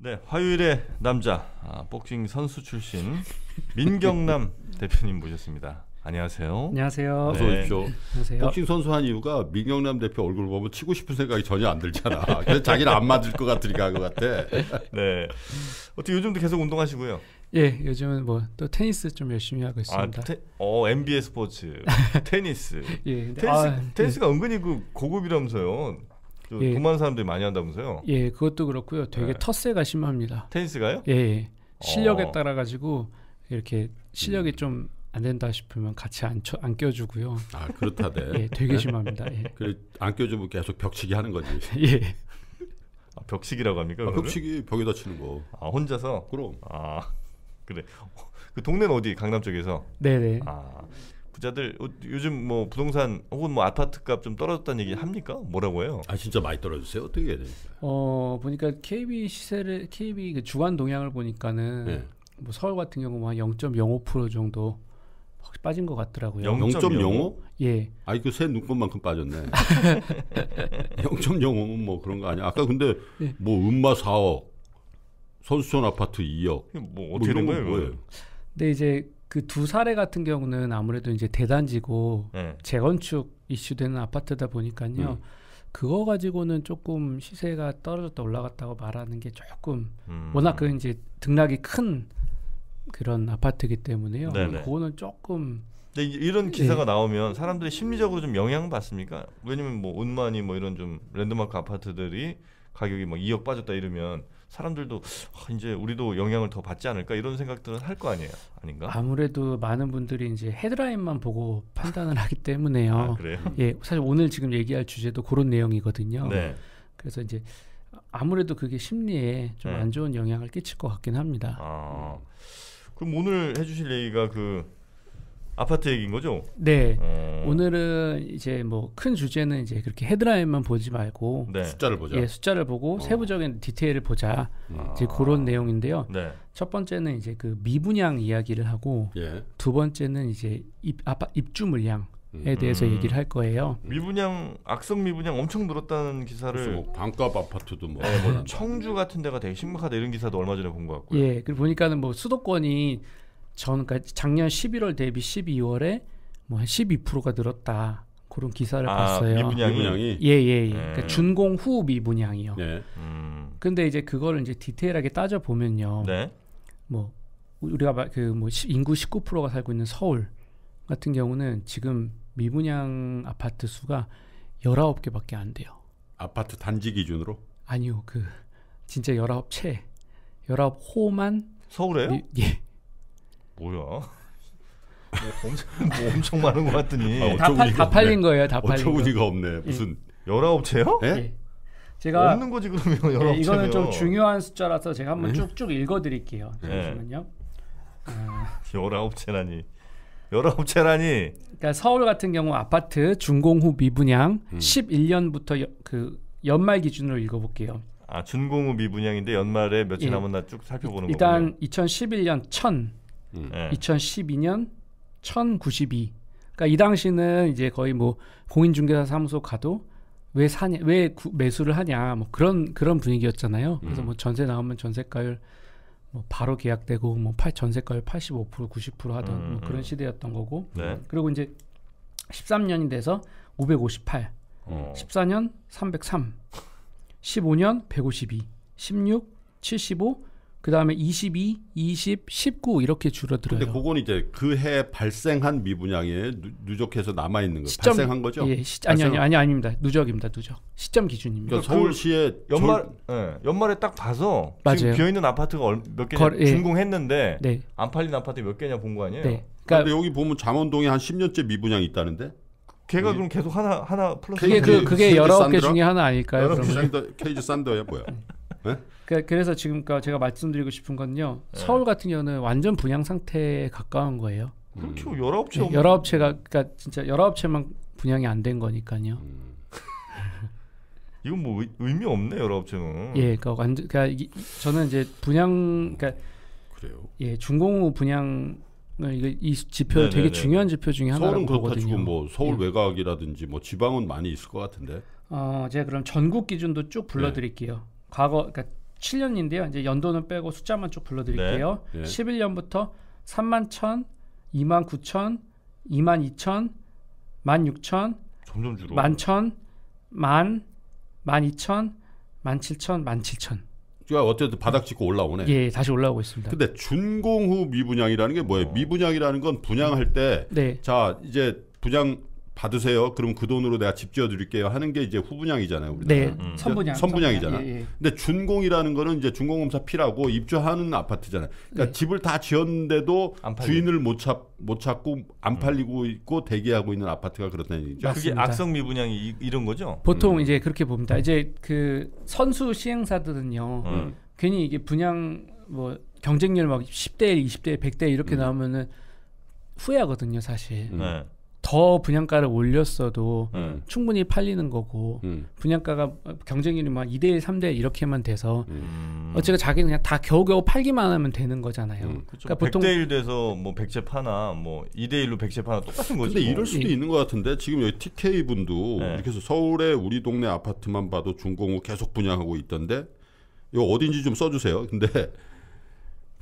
네, 화요일의 남자 아, 복싱 선수 출신 민경남 대표님 모셨습니다. 안녕하세요. 안녕하세요. 어서 네. 오십시오. 안녕하세요. 복싱 선수 한 이유가 민경남 대표 얼굴 보면 치고 싶은 생각이 전혀 안 들잖아. 그래서 자기는 안 맞을 것 같으니까 한 것 같아. 네. 어떻게 요즘도 계속 운동하시고요? 예, 요즘은 뭐 또 테니스 좀 열심히 하고 아, 있습니다. 테, 어, NBA 스포츠, 테니스. 예, 테니스 아, 테니스가 은근히 그 고급이라면서요. 저 예. 돈 많은 사람들이 많이 한다면서요? 예, 예, 그것도 그렇고요. 되게 네. 텃세가 심합니다. 테니스가요? 예, 예. 실력에 어. 따라 가지고 이렇게 실력이 좀 안 된다 싶으면 같이 안, 쳐, 안 껴주고요. 아 그렇다대. 예, 되게 심합니다. 예. 그래 안 껴주면 계속 벽치기 하는 거지. 예. 아, 벽치기라고 합니까? 아? 벽치기 벽에다 치는 거. 아, 혼자서? 그럼 아, 그래. 그 동네는 어디? 강남 쪽에서? 네, 네. 아 부자들 어, 요즘 뭐 부동산 혹은 뭐 아파트 값 좀 떨어졌다는 얘기 합니까? 뭐라고 해요? 아 진짜 많이 떨어졌어요. 어떻게 해야 돼? 어, 보니까 KB 시세를 KB 그 주간 동향을 보니까는 네. 뭐 서울 같은 경우 한 0.05% 정도 확 빠진 것 같더라고요. 영- 0.05? 예. 아이 그새 눈곱만큼 빠졌네. 0.05면 뭐 그런 거 아니야? 아까 근데 예. 뭐 음마 4억, 선수촌 아파트 2억. 이게 뭐뭐 어떻게 된 이런 건 거예요? 근데 이제 그 두 사례 같은 경우는 아무래도 이제 대단지고 네. 재건축 이슈되는 아파트다 보니까요. 음. 그거 가지고는 조금 시세가 떨어졌다 올라갔다고 말하는 게 조금 음. 워낙 그 이제 등락이 큰 그런 아파트이기 때문에요. 네네. 그거는 조금 근데 이- 이런 기사가 예. 나오면 사람들이 심리적으로 좀 영향 받습니까? 왜냐면 뭐 운만이 뭐 이런 좀 랜드마크 아파트들이 가격이 막 2억 빠졌다 이러면 사람들도 아, 이제 우리도 영향을 더 받지 않을까 이런 생각들은 할 거 아니에요? 아닌가? 아무래도 많은 분들이 이제 헤드라인만 보고 판단을 하기 때문에요. 아, 그래요? 예, 사실 오늘 지금 얘기할 주제도 그런 내용이거든요. 네. 그래서 이제 아무래도 그게 심리에 좀 네. 안 좋은 영향을 끼칠 것 같긴 합니다. 아. 그럼 오늘 해주실 얘기가 그 아파트 얘기인 거죠? 네. 어. 오늘은 이제 뭐 큰 주제는 이제 그렇게 헤드라인만 보지 말고 네. 숫자를 보자. 예, 숫자를 보고 어. 세부적인 디테일을 보자. 음. 이제 그런 내용인데요. 네. 첫 번째는 이제 그 미분양 이야기를 하고 예. 두 번째는 이제 입 아파 입주 물량에 음. 대해서 음. 얘기를 할 거예요. 미분양 악성 미분양 엄청 늘었다는 기사를 뭐 반값 아파트도 뭐. 네, 뭐 청주 같은 데가 되게 심각하다 이런 기사도 얼마 전에 본 것 같고요. 예, 그리고 보니까는 뭐 수도권이 전 그러니까 작년 11월 대비 12월에 뭐 한 12%가 늘었다. 그런 기사를 아, 봤어요. 미분양이. 미분양이. 예, 예, 예. 네. 그러니까 준공 후 미분양이요. 예. 음. 근데 이제 그거를 이제 디테일하게 따져 보면요. 네. 뭐 우리가 그뭐 인구 19%가 살고 있는 서울 같은 경우는 지금 미분양 아파트 수가 19개밖에 안 돼요. 아파트 단지 기준으로 아니요. 그 진짜 19채 19호만 서울에요? 미, 예. 뭐야? 뭐 엄청, 뭐 엄청 많은 것 같더니 아, 다, 팔, 다 팔린. 거예요. 다 팔린 거. 어처구니가 없네. 무슨 19채요? 예? 예. 제가 없는 거지 그러면 19채면 예, 이거는 좀 중요한 숫자라서 제가 한번 네? 쭉쭉 읽어드릴게요. 네. 잠시만요. 아, 19채라니 19채라니 그러니까 서울 같은 경우 아파트 준공 후 미분양 음. 11년부터 여, 그 연말 기준으로 읽어볼게요. 아 준공 후 미분양인데 연말에 며칠 예. 남은 날쭉 살펴보는 일단 2011년 1000, 음. 거군요. 예. 2012년 1092. 그러니까 이 당시는 이제 거의 뭐 공인중개사 사무소 가도 왜 사냐, 왜 구- 매수를 하냐, 뭐 그런 그런 분위기였잖아요. 그래서 음. 뭐 전세 나오면 전세가율 뭐 바로 계약되고 뭐 팔- 전세가율 85% 90% 하던 음, 뭐 그런 음. 시대였던 거고. 네. 그리고 이제 13년이 돼서 558, 어. 14년 303, 15년 152, 16, 75, 그 다음에 22, 20, 19 이렇게 줄어들어요. 근데 그건 이제 그 해 발생한 미분양에 누, 누적해서 남아 있는 거. 시점- 발생한 거죠? 예, 시, 아니 아니 발생- 아니 아닙니다. 누적입니다. 누적. 시점 기준입니다. 그러니까 그 서울시에 연말 예, 연말에 딱 봐서 지금 맞아요. 비어 있는 아파트가 얼- 몇 개냐 걸- 예. 준공했는데 네. 안 팔린 아파트 몇 개냐 본 거 아니에요? 네. 그러니까 여기 보면 잠원동에 한 10년째 미분양이 있다는데? 걔가 예. 그럼 계속 하나 하나 플러스 그게 그 그게 케이지 여러 개? 중에 하나 아닐까요? 케이지 산더야 뭐야? 그, 그래서 지금 까 제가 말씀드리고 싶은 건요. 네. 서울 같은 경우는 완전 분양 상태에 가까운 거예요. 그렇게 음. 19채 예, 19채가 그러니까 진짜 19채만 분양이 안 된 거니까요. 음. 이건 뭐 의, 의미 없네 19채는. 예, 그러니까 완전 그러니까 이, 저는 이제 분양 그러니까 그래요. 예, 준공후 분양을 이거 이 지표 네네네. 되게 중요한 지표 중에 하나라고 서울은 보거든요. 치고 뭐 서울 예. 외곽이라든지 뭐 지방은 많이 있을 것 같은데. 어, 제가 그럼 전국 기준도 쭉 불러드릴게요. 과거 그러니까 7년인데요. 이제 연도는 빼고 숫자만 쭉 불러드릴게요. 네. 네. 11년부터 3만 1천, 2만 9천, 2만 2천, 1만 6천, 점점 줄어. 만 천, 만, 만 이천, 만 칠천, 만 칠천. 그러니까 어쨌든 바닥 찍고 올라오네. 예, 다시 올라오고 있습니다. 근데 준공 후 미분양이라는 게 뭐예요? 어. 미분양이라는 건 분양할 때 네, 자 이제 분양 받으세요. 그럼 그 돈으로 내가 집 지어드릴게요 하는 게 이제 후분양이잖아요. 우리나라. 네, 음. 선분양, 선분양이잖아. 예, 예. 근데 준공이라는 거는 이제 준공검사 피라고 입주하는 아파트잖아요. 그러니까 네. 집을 다 지었는데도. 주인을 못, 찾, 못 찾고 안 팔리고 있고 대기하고 있는 아파트가 그렇다는 얘기죠. 맞- 그게 맞습니다. 악성 미분양이 이, 이런 거죠? 보통 음. 이제 그렇게 봅니다. 이제 그 선수 시행사들은요, 음. 괜히 이게 분양 뭐 경쟁률 막 10대 1, 20대 1, 100대 이렇게 음. 나오면은 후회하거든요, 사실. 음. 네. 더 분양가를 올렸어도 음. 충분히 팔리는 거고 음. 분양가가 경쟁률이 막 2대 1, 3대 1 이렇게만 돼서 음. 어쨌든 자기는 그냥 다 겨우겨우 팔기만 하면 되는 거잖아요. 음. 그렇죠. 그러니까 보통 100대 1 돼서 뭐 100채 파나 뭐 2대 1로 100채 파나 똑같은 거지. 근데 뭐. 이럴 수도 예. 있는 것 같은데 지금 여기 TK 분도 네. 이렇게 해서 서울에 우리 동네 아파트만 봐도 준공후 계속 분양하고 있던데 이거 어딘지 좀 써주세요. 근데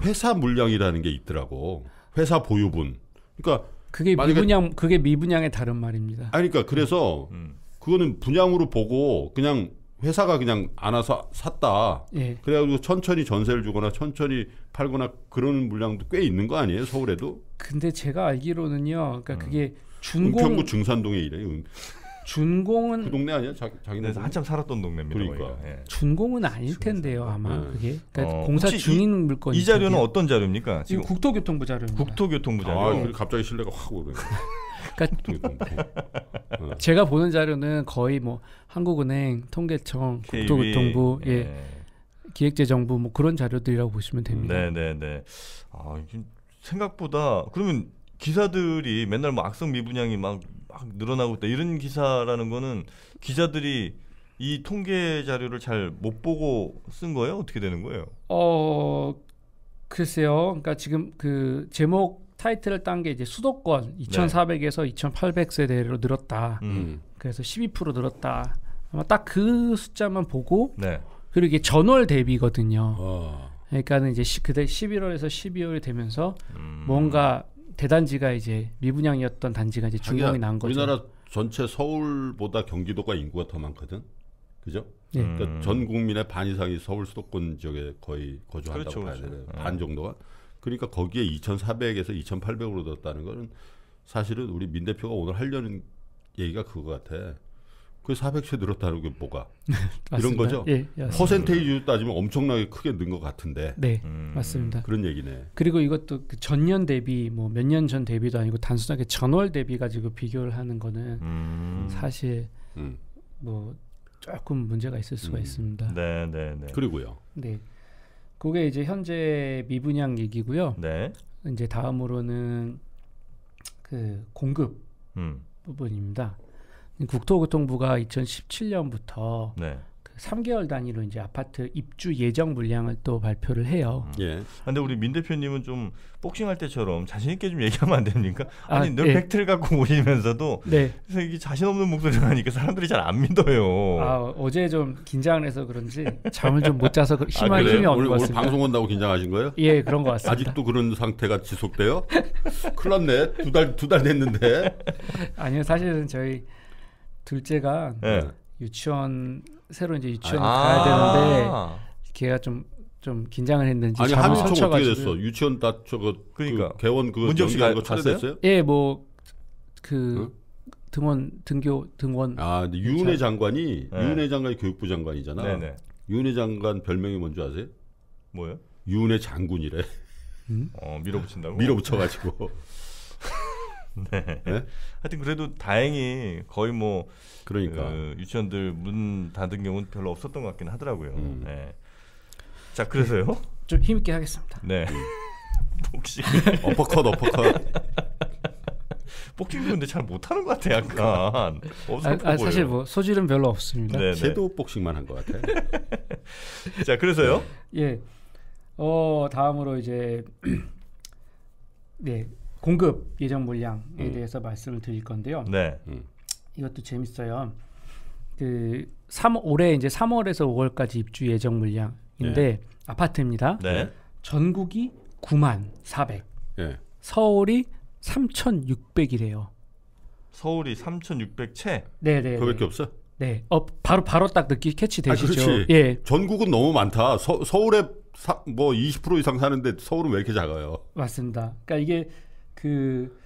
회사 물량이라는 게 있더라고. 회사 보유분. 그러니까 그게 만약에- 미분양 그게 미분양의 다른 말입니다. 아니 그러니까 그래서 음. 그거는 분양으로 보고 그냥 회사가 그냥 안아서 샀다. 예. 그래가지고 천천히 전세를 주거나 천천히 팔거나 그런 물량도 꽤 있는 거 아니에요 서울에도? 근데 제가 알기로는요. 그러니까 음. 그게 증산동에 이래. 은- 그 준공은 동네 아니야? 자, 자기네 동네? 한참 살았던 동네입니다. 그러니까. 예. 준공은 아닐 텐데요. 아마 네. 그게 그러니까 어, 공사 중인 물건이 이 자료는 어떤 자료입니까? 지금 국토교통부 자료입니다. 국토교통부 자료. 아, 갑자기 신뢰가 확 오르네. 그러니까 제가 보는 자료는 거의 뭐 한국은행, 통계청, KB. 국토교통부, 예, 기획재정부 뭐 그런 자료들이라고 보시면 됩니다. 네, 네, 네. 아, 생각보다 그러면 기사들이 맨날 뭐 악성 미분양이 막, 막 늘어나고 있다 이런 기사라는 거는 기자들이 이 통계 자료를 잘 못 보고 쓴 거예요? 어떻게 되는 거예요? 어 글쎄요. 그러니까 지금 그 제목 타이틀을 딴 게 이제 수도권 2,400에서 2,800 세대로 늘었다. 음. 음. 그래서 12% 늘었다. 아마 딱 그 숫자만 보고 네. 그리고 이게 전월 대비거든요. 어. 그러니까는 이제 시, 그때 11월에서 12월이 되면서 음. 뭔가 대단지가 이제 미분양이었던 단지가 이제 준공이 난 거죠. 우리나라 전체 서울보다 경기도가 인구가 더 많거든. 그죠? 예. 음. 그러니까 전 국민의 반 이상이 서울 수도권 지역에 거의 거주한다고 그렇죠, 봐야 그렇죠. 되는 예. 반 정도가. 그러니까 거기에 2,400에서 2,800으로 늘었다는 거는 사실은 우리 민 대표가 오늘 하려는 얘기가 그거 같아. 그 400채 늘었다는 게 뭐가? 이런 맞습니다. 거죠? 예, 예, 맞습니다. 퍼센테이지로 따지면 엄청나게 크게 는 것 같은데 네, 음. 맞습니다. 그런 얘기네. 그리고 이것도 그 전년 대비 뭐 몇 년 전 대비도 아니고 단순하게 전월 대비 가지고 비교를 하는 거는 음. 사실 음. 뭐 조금 문제가 있을 수가 음. 있습니다. 네, 네, 네. 그리고요. 네. 그게 이제 현재 미분양 얘기고요. 네. 이제 다음으로는 그 공급 음. 부분입니다. 국토교통부가 2017년부터 네. 그 3개월 단위로 이제 아파트 입주 예정 물량을 또 발표를 해요. 예. 근데 우리 민 대표님은 좀 복싱할 때처럼 자신 있게 좀 얘기하면 안 됩니까? 아니 아, 늘 예. 팩트를 갖고 오시면서도 네. 그래서 이게 자신 없는 목소리를 하니까 사람들이 잘 안 믿어요. 아, 어제 좀 긴장을 해서 그런지 잠을 좀 못 자서 그- 힘할 그래요? 힘이 없는 오늘, 것 오늘 같습니다. 방송 온다고 긴장하신 거예요? 예, 그런 것 같습니다. 아직도 그런 상태가 지속돼요? 큰일 났네. 두 달, 두 달 됐는데. 아니요, 사실은 저희 둘째가 네. 유치원 새로 이제 유치원 아. 가야 되는데 걔가 좀 좀 긴장을 했는지 아니, 잠을 함유청 어떻게 됐어? 유치원 다 저거, 그러니까. 그 개원 그거 연기한 거 가- 철회됐어요? 예, 뭐그 등원 등교 등원 아, 근데 유은혜 장관이, 네. 유은혜 장관이 교육부 장관이잖아. 네네. 유은혜 장관 별명이 뭔지 아세요? 뭐요? 유은혜 장군이래. 어, 밀어붙인다고? 밀어붙여가지고. 네. 네? 하여튼 그래도 다행히 거의 뭐 그러니까. 그 유치원들 문 닫은 경우는 별로 없었던 것 같긴 하더라고요. 음. 네. 자 그래서요? 좀 힘있게 하겠습니다. 네. 복싱 어퍼컷, 어퍼컷. 복싱도 근데 잘 못하는 것 같아 약간. 아, 아. 사실 뭐 소질은 별로 없습니다. 네네. 섀도우 복싱만 한 것 같아. 자 그래서요? 예. 어 다음으로 이제 네 공급 예정 물량에 음. 대해서 말씀을 드릴 건데요. 네. 이것도 재밌어요. 그 3, 올해 이제 3월에서 5월까지 입주 예정 물량 인데 아파트입니다. 네. 전국이 9만 400, 예. 서울이 3,600이래요. 서울이 3,600 채. 네, 네. 그거밖에 네. 없어? 네. 어 바로 바로 딱 느끼 캐치 아, 되시죠? 그렇지. 예. 전국은 너무 많다. 서, 서울에 사, 뭐20% 이상 사는데 서울은 왜 이렇게 작아요? 맞습니다. 그러니까 이게 그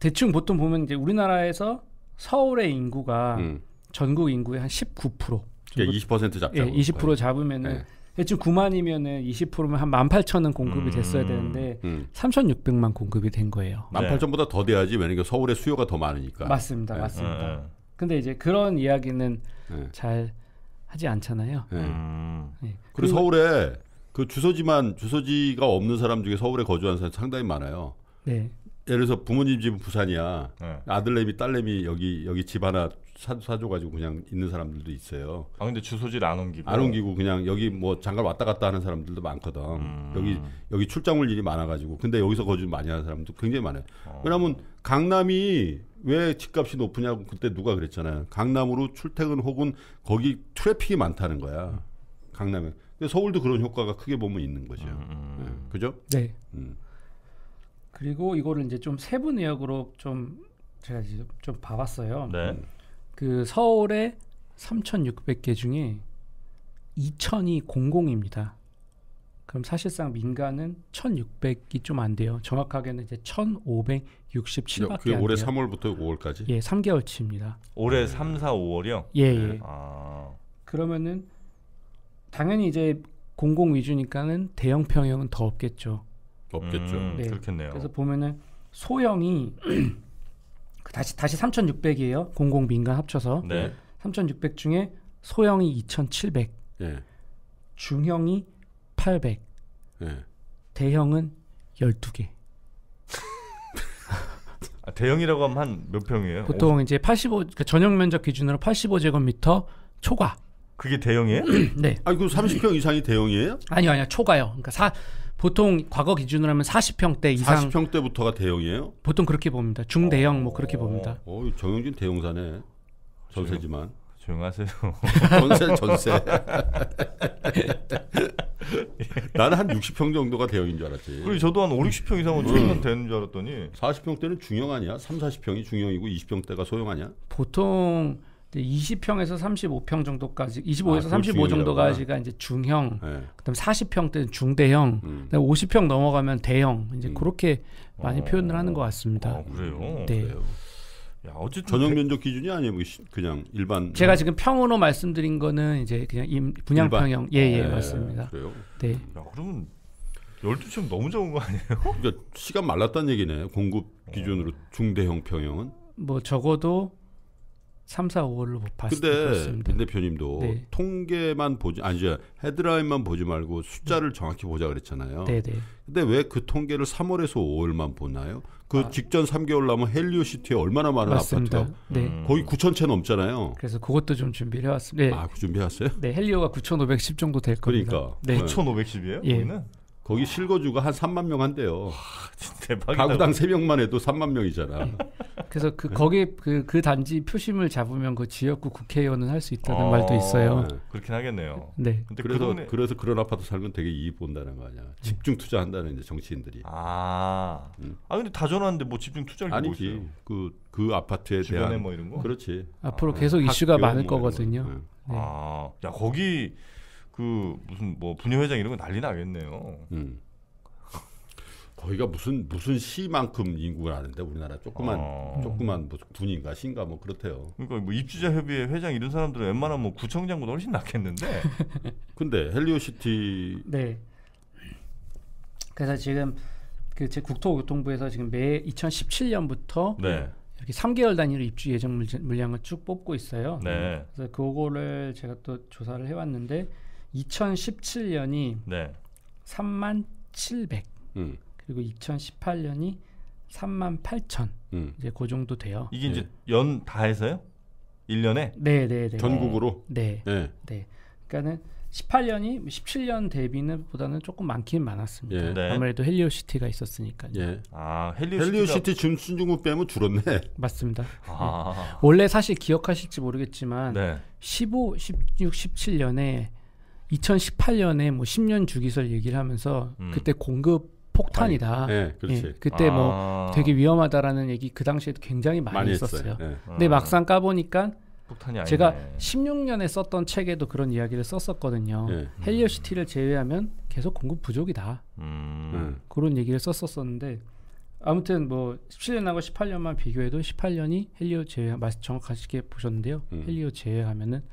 대충 보통 보면 이제 우리나라에서 서울의 인구가 음. 전국 인구의 한 19%. 정도, 그러니까 20% 잡자고. 예, 20% 잡으면은 네. 대충 9만이면은 20%면 한 18,000은 공급이 음. 됐어야 되는데 음. 3,600만 공급이 된 거예요. 18,000보다 더 돼야지. 왜냐면 서울의 수요가 더 많으니까. 맞습니다. 네. 맞습니다. 예, 근데 이제 그런 이야기는 예. 잘 하지 않잖아요. 예. 예. 음. 예. 그리고 서울에 그 주소지만 주소지가 없는 사람 중에 서울에 거주하는 사람 상당히 많아요. 네. 예를 들어서 부모님 집은 부산이야. 예. 아들내미 딸내미 여기 여기 집 하나 사, 사줘가지고 그냥 있는 사람들도 있어요. 아 근데 주소지를 안 옮기고. 안 옮기고 그냥 여기 뭐 잠깐 왔다 갔다 하는 사람들도 많거든. 음. 여기 여기 출장 올 일이 많아가지고 근데 여기서 거주 많이 하는 사람도 굉장히 많아요. 어. 왜냐하면 강남이 왜 집값이 높으냐고 그때 누가 그랬잖아요. 강남으로 출퇴근 혹은 거기 트래픽이 많다는 거야. 강남에. 근데 서울도 그런 효과가 크게 보면 있는 거죠. 음. 예. 그죠? 네. 음. 그리고 이거를 이제 좀 세부 내역으로 좀 제가 이제 좀 봐봤어요. 네. 그 서울의 3,600개 중에 2,000이 공공입니다. 그럼 사실상 민간은 1,600이 좀 안 돼요. 정확하게는 이제 1,567밖에 그게 안 올해 돼요. 3월부터 5월까지. 예, 3개월치입니다. 올해 3, 4, 5월이요. 예, 예. 아. 그러면은 당연히 이제 공공 위주니까는 대형 평형은 더 없겠죠. 없겠죠. 음, 네. 그렇겠네요. 그래서 보면은 소형이 그 다시 다시 3,600이에요. 공공 민간 합쳐서 네. 3,600 중에 소형이 2,700, 예. 중형이 800, 예. 대형은 12개. 아, 대형이라고 하면 한 몇 평이에요? 보통 이제 85 그러니까 전용 면적 기준으로 85제곱미터 초과. 오, 그게 대형이에요? 네. 아니 그 30평 이상이 대형이에요? 아니요, 아니요. 초과요. 그러니까 사 보통 과거 기준으로 하면 40평대 이상 40평대부터가 대형이에요? 보통 그렇게 봅니다. 중대형 뭐 그렇게 어. 봅니다. 어, 정영진 대형사네. 전세지만. 조용하세요. 전세 전세. 나는 한 60평 정도가 대형인 줄 알았지. 그리고 저도 한 5, 60평 이상은 충분 되는 줄 알았더니 40평대는 중형 아니야? 3, 40평이 중형이고 20평대가 소형 아니야? 보통 이제 20평에서 35평 정도까지 25에서 아, 그걸 35 중형이라고 정도까지가 이제 중형, 네. 그다음 40평대는 중대형, 음. 그다음 50평 넘어가면 대형. 이제 음. 그렇게 많이 어. 표현을 하는 것 같습니다. 아, 그래요. 네. 그래요. 야, 어쨌든 전용 대- 면적 기준이 아니에요. 뭐 시- 그냥 일반 제가 지금 평으로 말씀드린 거는 이제 그냥 임- 분양? 평형. 예, 예, 네, 맞습니다. 그래요. 네. 야, 그러면 12층 너무 적은 거 아니에요? 그러니까 시간 말랐다는 얘기네. 공급 기준으로 중대형 평형은. 뭐 적어도 3, 4, 5를 봤을 때 근데. 민 대표님도 네. 통계만 보지 아니 저 헤드라인만 보지 말고 숫자를 정확히 보자 그랬잖아요. 네, 네. 근데 왜 그 통계를 3월에서 5월만 보나요? 그 아. 직전 3개월 남은 헬리오 시티에 얼마나 많은 맞습니다. 아파트가 네. 음. 거의 9천 채 넘잖아요. 그래서 그것도 좀 준비를 해 왔습니다. 네. 아, 그 준비했어요? 네, 헬리오가 9,510 정도 될 겁니다. 그러니까. 네. 9,510이에요? 예. 거기는? 거기 실거주가 한 3만 명 한대요. 진짜 대박이다. 가구당 3명만 해도 3만 명이잖아. 그래서 그 거기 그, 그 단지 표심을 잡으면 그 지역구 국회의원은 할 수 있다는 어. 말도 있어요. 네. 그렇긴 하겠네요. 네. 근데 그래서 그 동네 그래서 그런 아파트 살면 되게 이익 본다는 거 아니야. 집중 투자한다는 이제 정치인들이. 아. 음. 아 근데 다 전화하는데 뭐 집중 투자를 뭐 아니지. 있어요? 그그 아파트에 대한 뭐 이런 거? 그렇지. 앞으로 아, 계속 이슈가 많을 뭐 거. 거거든요. 네. 네. 아, 야 거기 그 무슨 뭐 분녀회장 이런 거 난리 나겠네요. 음. 거기가 무슨 무슨 시만큼 인구가 아는데 우리나라 조그만 어. 조그만 뭐 군인가 시인가 뭐 그렇대요. 그러니까 뭐 입주자 협의회 회장 이런 사람들은 웬만하면 뭐 구청장보다 훨씬 낫겠는데. 근데 헬리오시티 네. 그래서 지금 그 제 국토교통부에서 지금 매 2017년부터 네. 이렇게 3개월 단위로 입주 예정 물량을 쭉 뽑고 있어요. 네. 그래서 그거를 제가 또 조사를 해왔는데 2017년이 네. 3만 700 음. 그리고 2018년이 3만 8천 음. 이제 그 정도 돼요. 이게 이제 연 다 해서요? 1년에? 네, 네, 네. 전국으로 네, 예. 네. 그러니까는 18년이 17년 대비는 보다는 조금 많긴 많았습니다. 예. 네. 아무래도 헬리오 시티가 있었으니까요. 예. 아, 헬리오시티가 헬리오 시티 준순중국 빼면 줄었네. 맞습니다. 아. 원래 사실 기억하실지 모르겠지만 네. 15, 16, 17년에 2018년에 뭐 10년 주기설 얘기를 하면서 음. 그때 공급 폭탄이다. 예, 그렇지. 예, 그때 뭐 아, 되게 위험하다라는 얘기 그 당시에도 굉장히 많이, 많이 있었어요. 예. 근데 어, 막상 까보니까. 제가 16년에 썼던 책에도 그런 이야기를 썼었거든요. 예. 헬리오시티를 제외하면 계속 공급 부족이다. 음. 음. 그런 얘기를 썼었었는데 아무튼 뭐 17년하고 18년만 비교해도 18년이 헬리오 제외 말 정확하게 보셨는데요. 음. 헬리오 제외하면은 가,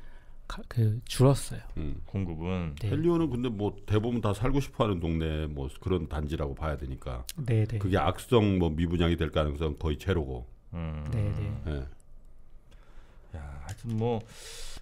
그 줄었어요. 음. 공급은 네. 헬리오는 근데 뭐 대부분 다 살고 싶어하는 동네 뭐 그런 단지라고 봐야 되니까 네, 네. 그게 악성 뭐 미분양이 될 가능성 거의 제로고. 음. 네, 네. 예. 야, 하여튼 뭐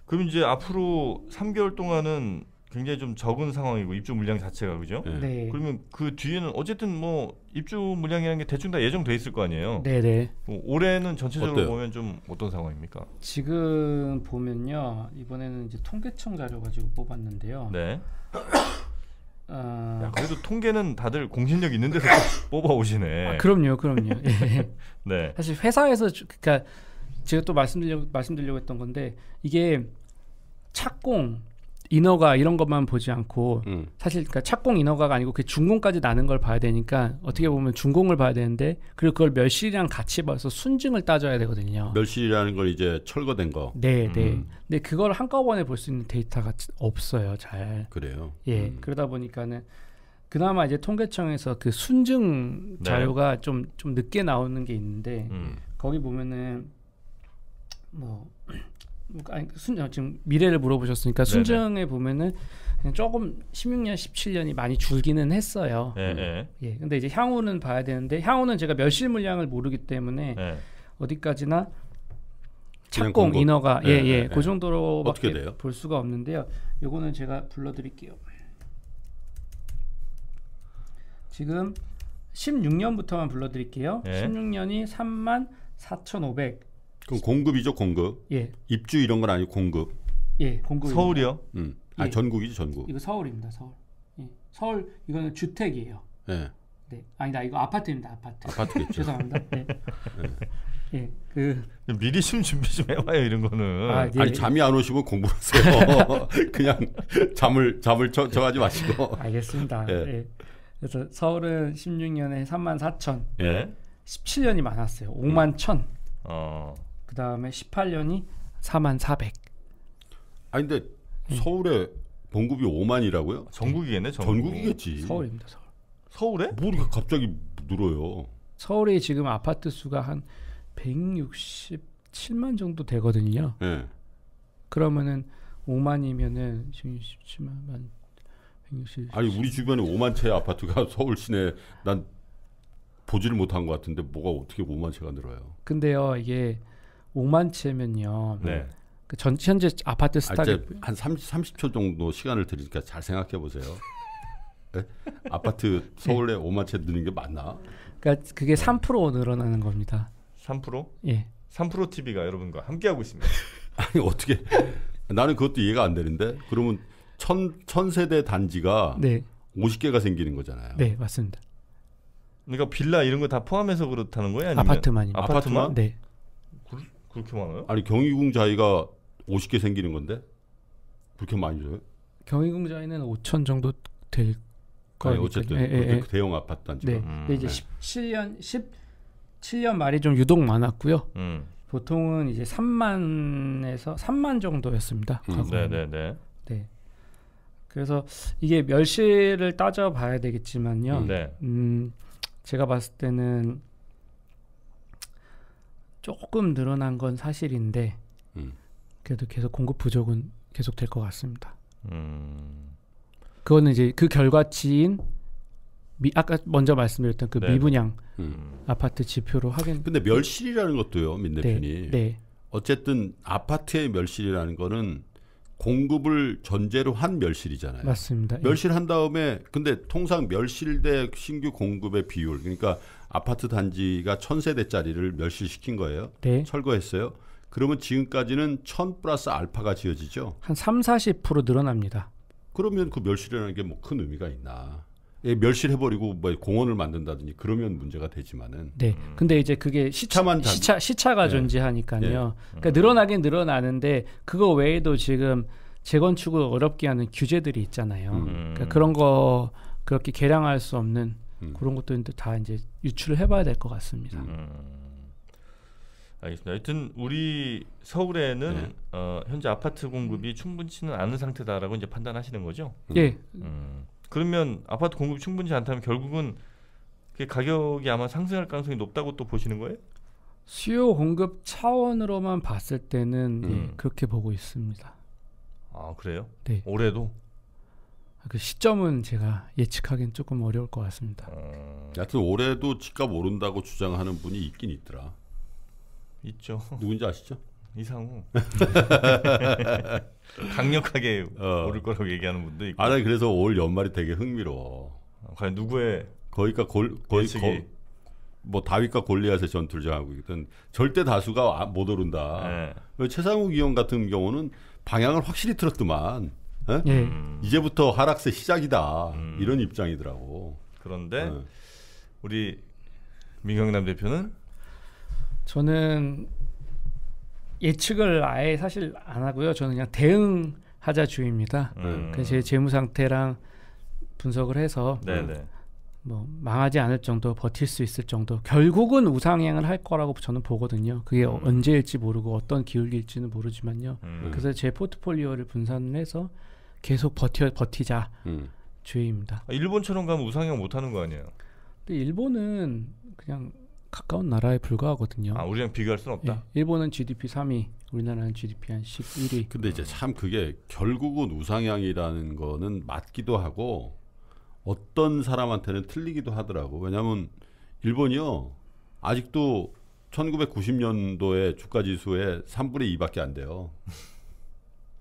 그럼 이제 앞으로 3개월 동안은 굉장히 좀 적은 상황이고 입주 물량 자체가 그죠? 예. 네. 그러면 그 뒤에는 어쨌든 뭐 입주 물량이라는 게 대충 다 예정돼 있을 거 아니에요. 네, 네. 뭐 올해는 전체적으로 어때요? 보면 좀 어떤 상황입니까? 지금 보면요. 이번에는 이제 통계청 자료 가지고 뽑았는데요. 네. 어, 야, 그래도 통계는 다들 공신력 있는 데서 뽑아 오시네. 아, 그럼요, 그럼요. 예. 네. 사실 회사에서 주- 그러니까 제가 또 말씀드리려고 말씀드리려고 했던 건데 이게 착공 인허가 이런 것만 보지 않고 음. 사실 그러니까 착공 인허가가 아니고 그 준공까지 나는 걸 봐야 되니까 어떻게 보면 준공을 봐야 되는데 그리고 그걸 멸실이랑 같이 봐서 순증을 따져야 되거든요. 멸실이라는 걸 이제 철거된 거. 네, 네. 음. 근데 그걸 한꺼번에 볼 수 있는 데이터가 없어요, 잘. 그래요. 예, 음. 그러다 보니까는 그나마 이제 통계청에서 그 순증 네. 자료가 좀좀 늦게 나오는 게 있는데 음. 거기 보면은 뭐 아니 순 지금 미래를 물어보셨으니까 네네. 순증에 보면은 그냥 조금 16년, 17년이 많이 줄기는 했어요. 예, 예. 예. 근데 이제 향후는 봐야 되는데 향후는 제가 멸실 물량을 모르기 때문에 예. 어디까지나 착공? 인허가 예, 예예 예, 그 예. 정도로밖에 어떻게 돼요? 볼 수가 없는데요. 요거는 제가 불러드릴게요. 지금 16년부터만 불러드릴게요. 예. 16년이 3만 4,500. 그럼 공급이죠, 공급. 예, 입주 이런 건 아니고 공급. 예, 공급. 서울이요? 음. 아 예. 전국이죠, 전국. 이거 서울입니다. 서울. 예. 서울 이거는 주택이에요. 예. 네, 아니다 이거 아파트입니다. 아파트. 아파트겠죠. 죄송합니다. 네. 예, 그 미리 좀 준비 좀 해봐요 이런 거는. 아, 예. 아니 잠이 안 오시면 공부하세요. 그냥 잠을 잠을 쳐, 저하지 마시고. 알겠습니다. 예. 예. 그래서 서울은 16년에 3만 4천, 예. 17년이 많았어요. 5만 천. 어. 그 다음에 18년이 4만 400. 아니 근데 음. 서울에 공급이 5만이라고요? 전국이겠네. 전국. 전국 이겠지. 서울입니다. 서울. 서울에? 뭐 이렇게 갑자기 늘어요? 서울이 지금 아파트 수가 한 167만 정도 되거든요. 예. 그러면은 5만이면은 지금 17만 160. 아니 우리 주변에 5만 채 아파트가 서울 시내 난 보지를 못한 것 같은데 뭐가 어떻게 5만 채가 늘어요? 근데요 이게 5만 채면요. 네. 그 전 현재 아파트 아, 스탁이 이제 한 30, 30초 정도 시간을 드리니까 잘 생각해 보세요. 예? 아파트 서울에 5만 채 느는 게 맞나? 그러니까 그게 3% 늘어나는 겁니다. 3%? 예. 3% TV가 여러분과 함께 하고 있습니다. 아니 어떻게 나는 그것도 이해가 안 되는데 그러면 천, 천 세대 단지가 네. 50개가 생기는 거잖아요. 네, 맞습니다. 그러니까 빌라 이런 거 다 포함해서 그렇다는 거예요? 아니면 아파트만입니다. 아파트만? 네. 그, 그렇게 많아요? 아니 경희궁 자이가 50개 생기는 건데 그렇게 많이 줘요? 경희궁자에는 5천 정도 될 거니까. 어쨌든 예, 예, 예. 대형 아파트 단지가 네. 음, 근데 이제 네. 17년 17년 말이 좀 유독 많았고요. 음. 보통은 이제 3만에서 3만 정도였습니다. 음. 네네네. 네. 그래서 이게 멸실을 따져 봐야 되겠지만요. 음. 네. 음, 제가 봤을 때는 조금 늘어난 건 사실인데 음. 그래도 계속 공급 부족은 계속 될 것 같습니다. 음. 그거는 이제 그 결과치인 미, 아까 먼저 말씀드렸던 그 네. 미분양 음. 아파트 지표로 확인. 근데 멸실이라는 것도요, 민 네, 대표님. 네, 어쨌든 아파트의 멸실이라는 거는 공급을 전제로 한 멸실이잖아요. 맞습니다. 예. 멸실한 다음에 근데 통상 멸실대 신규 공급의 비율 그러니까 아파트 단지가 천 세대짜리를 멸실시킨 거예요. 네, 철거했어요. 그러면 지금까지는 천 플러스 알파가 지어지죠. 한 3, 40% 늘어납니다. 그러면 그 멸실이라는 게 뭐 큰 의미가 있나? 예, 멸실해버리고 뭐 공원을 만든다든지 그러면 문제가 되지만은 네. 근데 이제 그게 시차, 시차만 단- 시차 시차가 네. 존재하니까요. 그러니까 늘어나긴 늘어나는데 그거 외에도 지금 재건축을 어렵게 하는 규제들이 있잖아요. 음. 그러니까 그런 거 그렇게 개량할 수 없는 음. 그런 것들도 다 이제 유출을 해봐야 될 것 같습니다. 음. 음. 알겠습니다. 하여튼 우리 서울에는 네. 어, 현재 아파트 공급이 충분치는 않은 상태다라고 이제 판단하시는 거죠. 음. 예, 음. 그러면 아파트 공급이 충분치 않다면 결국은 그 가격이 아마 상승할 가능성이 높다고 또 보시는 거예요? 수요 공급 차원으로만 봤을 때는 예, 음. 그렇게 보고 있습니다. 아 그래요? 네. 올해도? 그 시점은 제가 예측하기는 조금 어려울 것 같습니다. 어, 여하튼 올해도 집값 오른다고 주장하는 분이 있긴 있더라. 있죠. 누군지 아시죠? 이상우 강력하게 어. 오를 거라고 얘기하는 분도 있고. 아, 나 그래서 올 연말이 되게 흥미로워. 어, 과연 누구의 거기가 골 거의? 거, 뭐 다윗과 골리앗의 전투를 정하고 있든 절대 다수가 아- 못 오른다. 예. 최상욱 의원 같은 경우는 방향을 확실히 틀었더만. 예? 예, 음, 이제부터 하락세 시작이다. 음. 이런 입장이더라고. 그런데 예. 우리 민경남 대표는 저는 예측을 아예 사실 안 하고요. 저는 그냥 대응하자 주의입니다. 음, 그제 재무 상태랑 분석을 해서 네네. 뭐 망하지 않을 정도 버틸 수 있을 정도 결국은 우상향을 할 거라고 저는 보거든요. 그게 음. 언제일지 모르고 어떤 기울기일지는 모르지만요. 음. 그래서 제 포트폴리오를 분산을 해서 계속 버텨 버티자 음. 주의입니다. 아, 일본처럼 가면 우상향 못 하는 거 아니에요? 근데 일본은 그냥 가까운 나라에 불과하거든요. 아 우리랑 비교할 수는 없다. 예, 일본은 GDP 3위, 우리나라는 GDP 한 11위. 근데 이제 참 그게 결국은 우상향이라는 거는 맞기도 하고 어떤 사람한테는 틀리기도 하더라고. 왜냐하면 일본이요 아직도 1990년도에 주가 지수의 3분의 2밖에 안 돼요.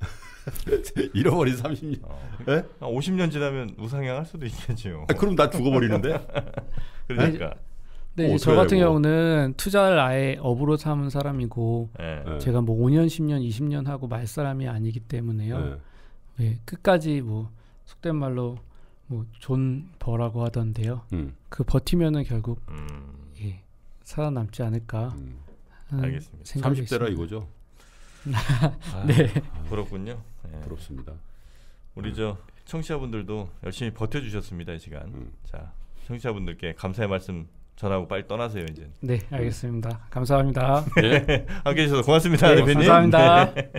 잃어버린 30년. 어. 예? 아, 50년 지나면 우상향 할 수도 있겠죠. 아, 그럼 나 죽어버리는데? 그러니까. 근데 어, 이제 저 같은 되고. 경우는 투자를 아예 업으로 삼은 사람이고 예. 예. 제가 뭐 5년, 10년, 20년 하고 말 사람이 아니기 때문에요. 예. 예, 끝까지 뭐 속된 말로 뭐 존버라고 하던데요. 음, 그 버티면은 결국 음, 예, 살아남지 않을까 음. 알겠습니다. 생각이 30대라 있습니다. 이거죠. 아, 네. 그렇군요. 예. 부럽습니다. 우리 저 청취자분들도 열심히 버텨주셨습니다 이 시간. 음. 자 청취자분들께 감사의 말씀 전하고 빨리 떠나세요 이제. 네, 알겠습니다. 감사합니다. 예. 함께해 주셔서 고맙습니다 네, 대표님. 감사합니다. 네.